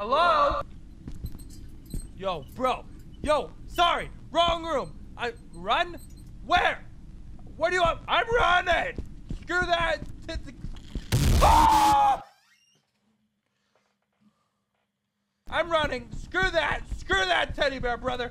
Hello? Yo, bro. Yo, sorry. Wrong room. I run? Where? What do you want? I'm running. Screw that. Ah! I'm running. Screw that. Screw that teddy bear, brother.